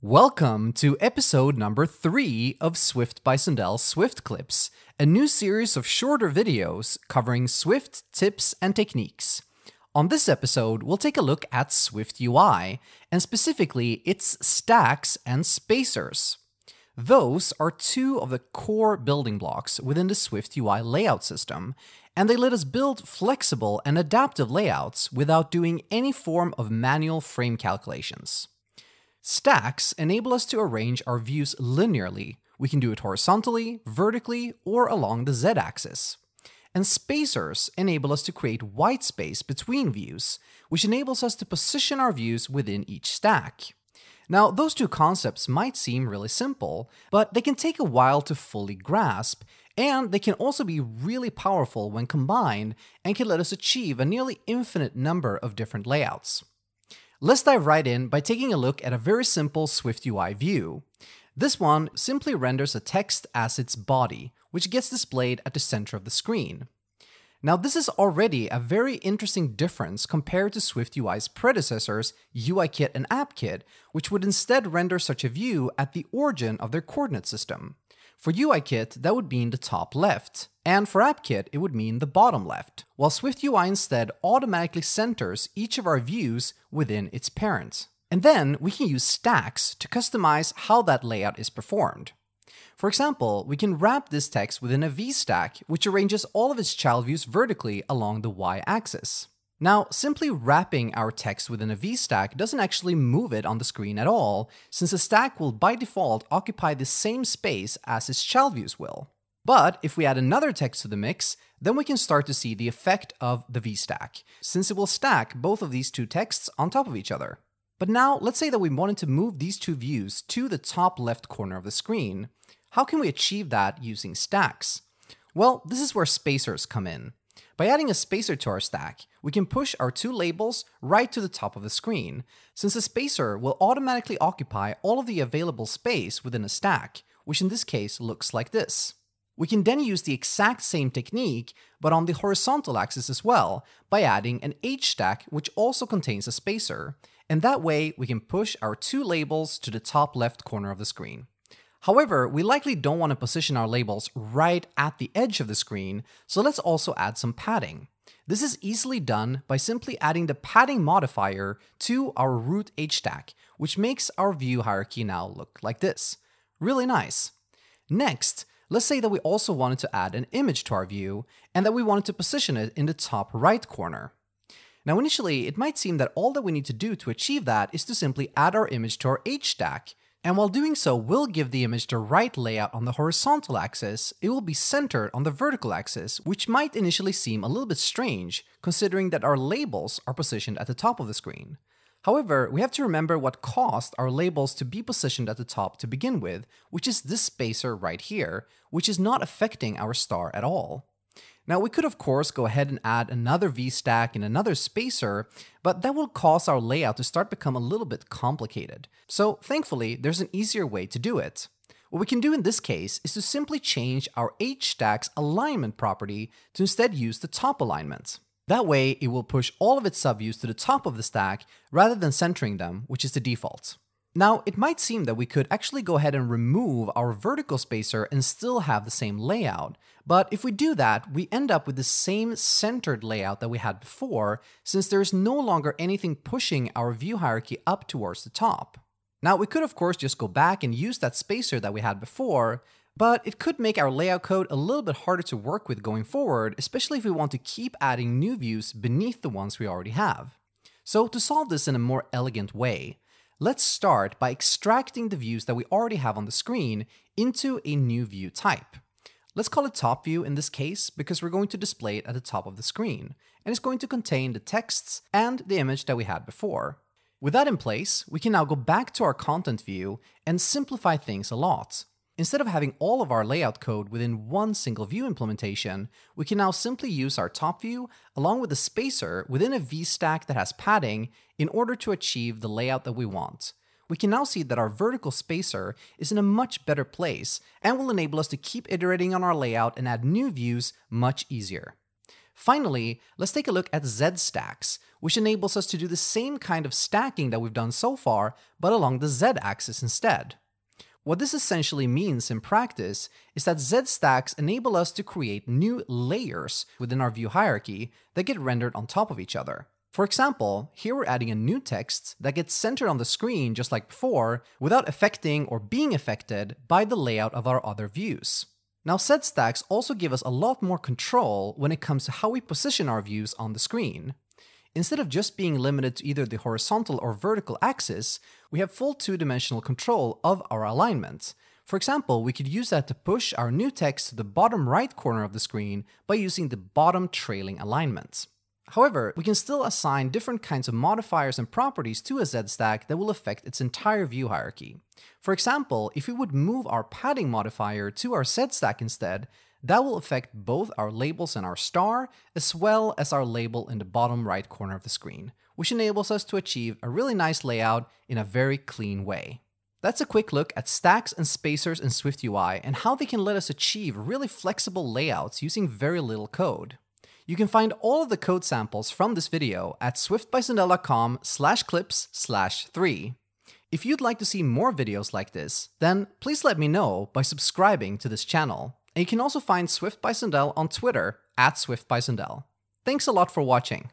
Welcome to episode number three of Swift by Sundell Swift Clips, a new series of shorter videos covering Swift tips and techniques. On this episode, we'll take a look at Swift UI, and specifically its stacks and spacers. Those are two of the core building blocks within the Swift UI layout system, and they let us build flexible and adaptive layouts without doing any form of manual frame calculations. Stacks enable us to arrange our views linearly. We can do it horizontally, vertically, or along the z-axis. And spacers enable us to create white space between views, which enables us to position our views within each stack. Now, those two concepts might seem really simple, but they can take a while to fully grasp, and they can also be really powerful when combined and can let us achieve a nearly infinite number of different layouts. Let's dive right in by taking a look at a very simple SwiftUI view. This one simply renders a text as its body, which gets displayed at the center of the screen. Now, this is already a very interesting difference compared to SwiftUI's predecessors, UIKit and AppKit, which would instead render such a view at the origin of their coordinate system. For UIKit, that would mean the top left, and for AppKit, it would mean the bottom left, while SwiftUI instead automatically centers each of our views within its parent. And then we can use stacks to customize how that layout is performed. For example, we can wrap this text within a V-stack, which arranges all of its child views vertically along the y-axis. Now, simply wrapping our text within a VStack doesn't actually move it on the screen at all, since the stack will by default occupy the same space as its child views will. But if we add another text to the mix, then we can start to see the effect of the V-stack, since it will stack both of these two texts on top of each other. But now, let's say that we wanted to move these two views to the top left corner of the screen. How can we achieve that using stacks? Well, this is where spacers come in. By adding a spacer to our stack, we can push our two labels right to the top of the screen, since a spacer will automatically occupy all of the available space within a stack, which in this case looks like this. We can then use the exact same technique, but on the horizontal axis as well, by adding an H stack which also contains a spacer, and that way we can push our two labels to the top left corner of the screen. However, we likely don't want to position our labels right at the edge of the screen, so let's also add some padding. This is easily done by simply adding the padding modifier to our root H stack, which makes our view hierarchy now look like this. Really nice. Next, let's say that we also wanted to add an image to our view, and that we wanted to position it in the top right corner. Now initially, it might seem that all that we need to do to achieve that is to simply add our image to our H stack, and while doing so will give the image the right layout on the horizontal axis, it will be centered on the vertical axis, which might initially seem a little bit strange, considering that our labels are positioned at the top of the screen. However, we have to remember what caused our labels to be positioned at the top to begin with, which is this spacer right here, which is not affecting our star at all. Now we could of course go ahead and add another V-stack and another spacer, but that will cause our layout to start become a little bit complicated. So thankfully, there's an easier way to do it. What we can do in this case is to simply change our H-stack's alignment property to instead use the top alignment. That way, it will push all of its subviews to the top of the stack rather than centering them, which is the default. Now, it might seem that we could actually go ahead and remove our vertical spacer and still have the same layout, but if we do that, we end up with the same centered layout that we had before, since there is no longer anything pushing our view hierarchy up towards the top. Now, we could of course just go back and use that spacer that we had before, but it could make our layout code a little bit harder to work with going forward, especially if we want to keep adding new views beneath the ones we already have. So to solve this in a more elegant way, Let's start by extracting the views that we already have on the screen into a new view type. Let's call it top view in this case because we're going to display it at the top of the screen, and it's going to contain the texts and the image that we had before. With that in place, we can now go back to our content view and simplify things a lot. Instead of having all of our layout code within one single view implementation, we can now simply use our top view along with a spacer within a V-stack that has padding in order to achieve the layout that we want. We can now see that our vertical spacer is in a much better place and will enable us to keep iterating on our layout and add new views much easier. Finally, let's take a look at Z-stacks, which enables us to do the same kind of stacking that we've done so far, but along the Z-axis instead. What this essentially means in practice is that Z-stacks enable us to create new layers within our view hierarchy that get rendered on top of each other. For example, here we're adding a new text that gets centered on the screen just like before, without affecting or being affected by the layout of our other views. Now Z-stacks also give us a lot more control when it comes to how we position our views on the screen. Instead of just being limited to either the horizontal or vertical axis, we have full two-dimensional control of our alignment. For example, we could use that to push our new text to the bottom right corner of the screen by using the bottom trailing alignment. However, we can still assign different kinds of modifiers and properties to a Z-stack that will affect its entire view hierarchy. For example, if we would move our padding modifier to our Z-stack instead, that will affect both our labels and our star, as well as our label in the bottom right corner of the screen, which enables us to achieve a really nice layout in a very clean way. That's a quick look at stacks and spacers in SwiftUI and how they can let us achieve really flexible layouts using very little code. You can find all of the code samples from this video at swiftbysundell.com slash clips slash 3. If you'd like to see more videos like this, then please let me know by subscribing to this channel. And you can also find Swift by Sundell on Twitter at Swift by Sundell. Thanks a lot for watching.